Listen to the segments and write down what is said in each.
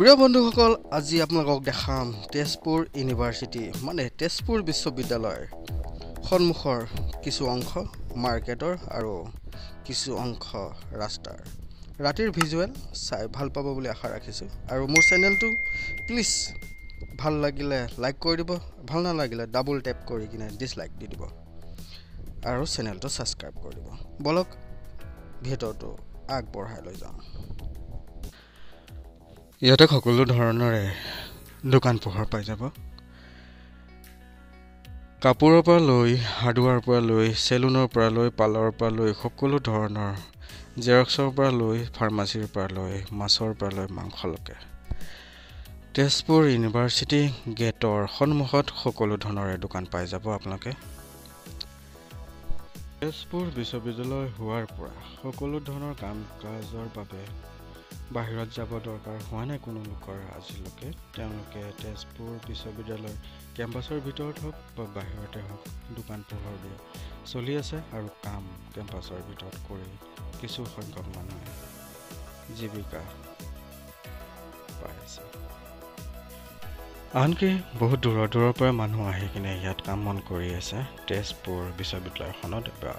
প্ৰিয় বন্ধুসকল আজি আপোনালোকক দেখাম তেজপুৰ ইউনিভাৰ্চিটি মানে তেজপুৰ বিশ্ববিদ্যালয়ৰ সন্মুখৰ কিছু অংশ মাৰ্কেটৰ আৰু কিছু অংশ ৰাস্তাৰ। ৰাতিৰ ভিজুৱেল চাই ভাল পাব বুলি আশা ৰাখিছোঁ। আৰু মোৰ চেনেলটো প্লিজ ভাল লাগিলে লাইক কৰি দিব ভাল নালাগিলে ডাবল টেপ কৰি কিনে ডিছলাইক দি দিব। আৰু চেনেলটো ছাবস্ক্ৰাইব কৰি দিব। বলক ভিডিঅ'টো আগবঢ়াই লৈ যাওঁ ইয়াতে সকলো ধৰণৰে দোকান পোহাৰ পাই যাব। কাপোৰৰ পৰা লৈ হাৰ্ডৱেৰৰ পৰা লৈ চেলুনৰ পৰা লৈ পাৰ্লাৰৰ পৰা লৈ সকলো ধৰণৰ জেৰক্সৰ পৰা লৈ ফাৰ্মাচীৰ পৰা লৈ মাছৰ পৰা লৈ মাংসলৈকে। তেজপুৰ ইউনিভাৰ্চিটি গেটৰ সন্মুখত সকলো ধৰণৰে দোকান পাই যাব আপোনালোকে। তেজপুৰ বিশ্ববিদ্যালয় হোৱাৰ পৰা সকলো ধৰণৰ কাম কাজৰ বাবে বাহিৰত যাব দৰকাৰ হোৱা নাই কোনো লোকৰ আজিলৈকে। তেওঁলোকে তেজপুৰ বিশ্ববিদ্যালয়ৰ কেম্পাছৰ ভিতৰত হওক বা বাহিৰতে হওক দোকান পোহৰ দিয়ে। চলি আছে আৰু কাম কেম্পাছৰ ভিতৰত কৰি কিছু সংখ্যক মানুহে জীৱিকা পাই আছে। আনকি বহুত দূৰৰ দূৰৰ পৰা মানুহ আহি কিনে ইয়াত কাম বন কৰি আছে। তেজপুৰ বিশ্ববিদ্যালয়খনত বা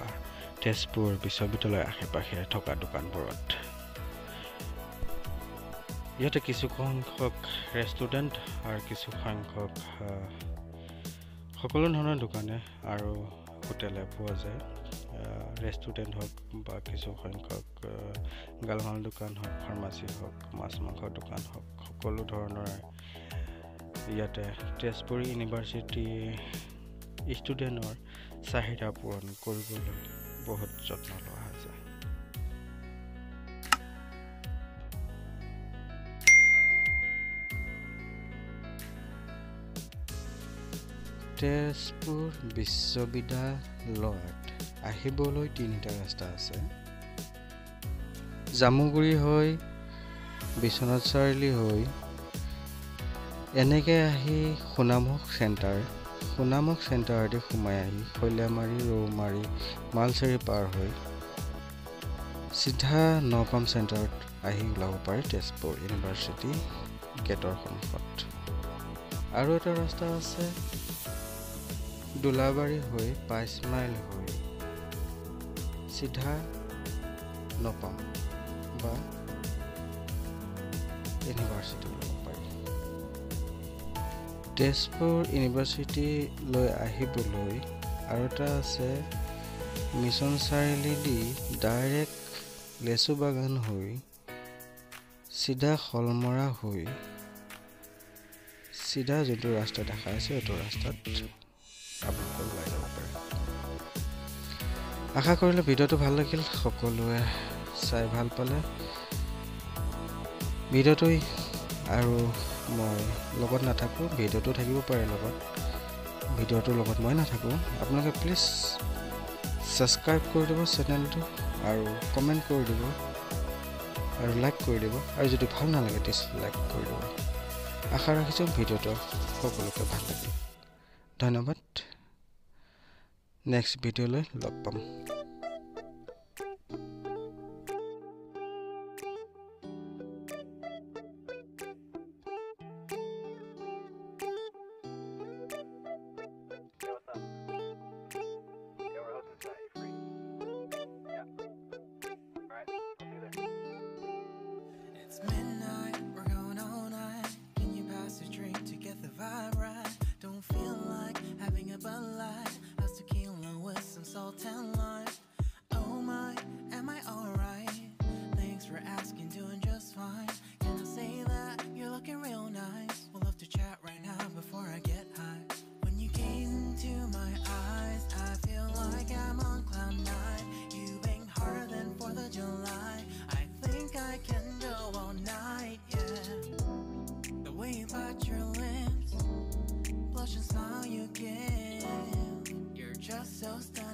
তেজপুৰ বিশ্ববিদ্যালয়ৰ আশে পাশে থকা দোকানবোৰত। ইয়াতে কিছু সংখ্যক ৰেষ্টুৰেণ্ট আৰু কিছু সংখ্যক সকলো ধৰণৰ দোকানে আৰু হোটেলে পোৱা যায়। ৰেষ্টুৰেণ্ট হওক বা কিছু সংখ্যক গালমাল দোকান হওক ফাৰ্মাচী হওক মাছ মাংসৰ দোকান হওক সকলো ধৰণৰ ইয়াতে তেজপুৰ ইউনিভাৰ্চিটি ষ্টুডেণ্টৰ চাহিদা পূৰণ কৰিবলৈ বহুত যত্ন লোৱা তেজপুৰ বিশ্ববিদ্যালয়ত আহিবলৈ তিনিটা ৰাস্তা আছে। জামুগুৰি হৈ বিশ্বনাথ চাৰিআলি হৈ এনেকৈ আহি সোণামুখ চেণ্টাৰ। সোণামুখ চেণ্টাৰতে সোমাই আহি শৈলামাৰী ৰৌমাৰী মালচেৰি পাৰ হৈ চিধা নগাম চেণ্টাৰত আহি ওলাব পাৰে তেজপুৰ ইউনিভাৰ্চিটি গেটৰ সন্মুখত। আৰু এটা ৰাস্তা আছে দোলাবাৰী হৈ পাঁচ মাইল হৈ চিধা নপাম বা ইউনিভাৰ্চিটি ল'ব পাৰি। তেজপুৰ ইউনিভাৰ্চিটিলৈ আহিবলৈ আৰু এটা আছে মিছন চাৰিআলি দি ডাইৰেক্ট লেচু বাগান হৈ চিধা শলমৰা হৈ চিধা যোনটো ৰাস্তা দেখাইছে সেইটো ৰাস্তাত আশা কৰিলে ভিডিঅ'টো ভাল লাগিল সকলোৱে চাই ভাল পালে। ভিডিঅ'টো আৰু মই লগত নাথাকোঁ ভিডিঅ'টো থাকিব পাৰে লগত। ভিডিঅ'টোৰ লগত মই নাথাকোঁ। আপোনালোকে প্লিজ ছাবস্ক্ৰাইব কৰি দিব চেনেলটো আৰু কমেণ্ট কৰি দিব আৰু লাইক কৰি দিব আৰু যদি ভাল নালাগে ডিছলাইক কৰি দিব। আশা ৰাখিছোঁ ভিডিঅ'টো সকলোকে ভাল লাগিল। ধন্যবাদ। নেক্সট ভিডিঅ'লৈ লগ পাম It's midnight, we're going all night. Can you pass a drink to get the vibe right? Asking, doing just fine. Can I say that you're looking real nice? We'll love to chat right now before I get high. When you gaze into my eyes, I feel like I'm on cloud nine. You bang harder than Fourth of July. I think I can go all night, yeah. The way you bite your lips, blush and smile you give, you're just so stunning.